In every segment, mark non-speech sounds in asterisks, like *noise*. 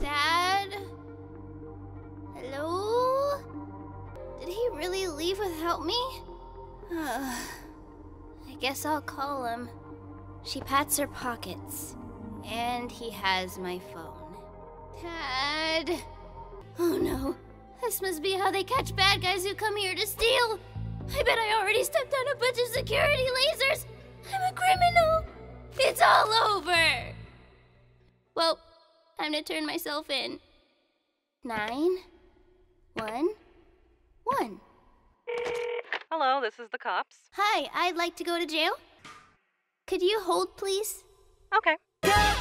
Dad? Hello? Did he really leave without me? *sighs* I guess I'll call him. She pats her pockets, and he has my phone. Dad! Oh no, this must be how they catch bad guys who come here to steal. I bet I already stepped on a bunch of security lasers. I'm a criminal. Time to turn myself in. Nine, one, one. Hello, this is the cops. Hi, I'd like to go to jail. Could you hold, please? Okay.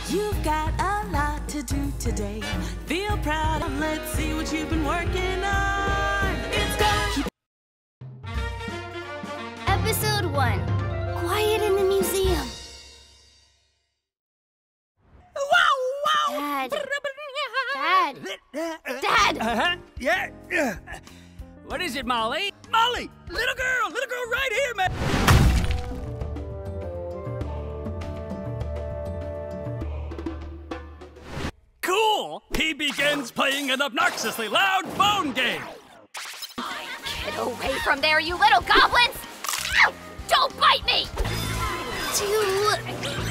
You've got a lot to do today. Feel proud and let's see what you've been working on. It's go. Episode 1 Dad. Dad. Dad! Uh-huh. Yeah. yeah. What is it, Molly? Molly! Little girl! Little girl right here, man! Cool! He begins playing an obnoxiously loud phone game. Get away from there, you little goblins! Ow! Don't bite me! Too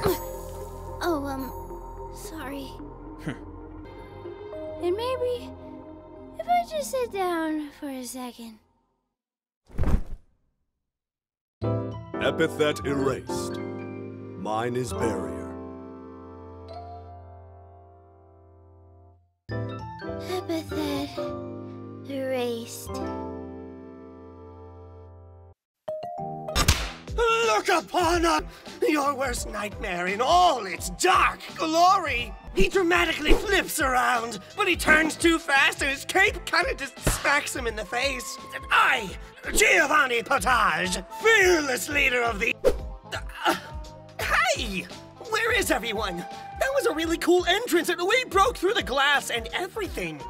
*laughs* oh, um, sorry. and maybe if I just sit down for a second. Epithet erased. Mine is barrier. Epithet erased. Look upon us! Your worst nightmare in all its dark glory! He dramatically flips around, but he turns too fast and his cape kinda just smacks him in the face. I, Giovanni Potage, fearless leader of the. Uh, hey! Where is everyone? That was a really cool entrance, and we broke through the glass and everything.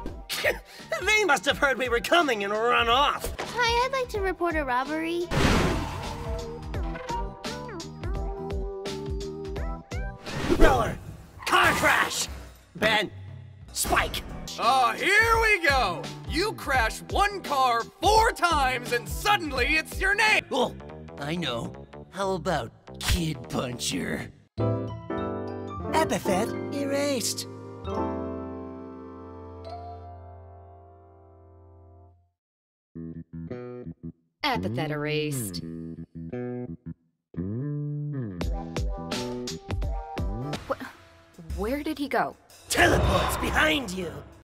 *laughs* they must have heard we were coming and run off. Hi, I'd like to report a robbery. Roller, car crash. Ben, Spike. Oh, here we go! You crash one car four times and suddenly it's your name! Oh, I know. How about Kid Puncher? Epithet erased. Epithet erased. Where did he go? Teleports behind you.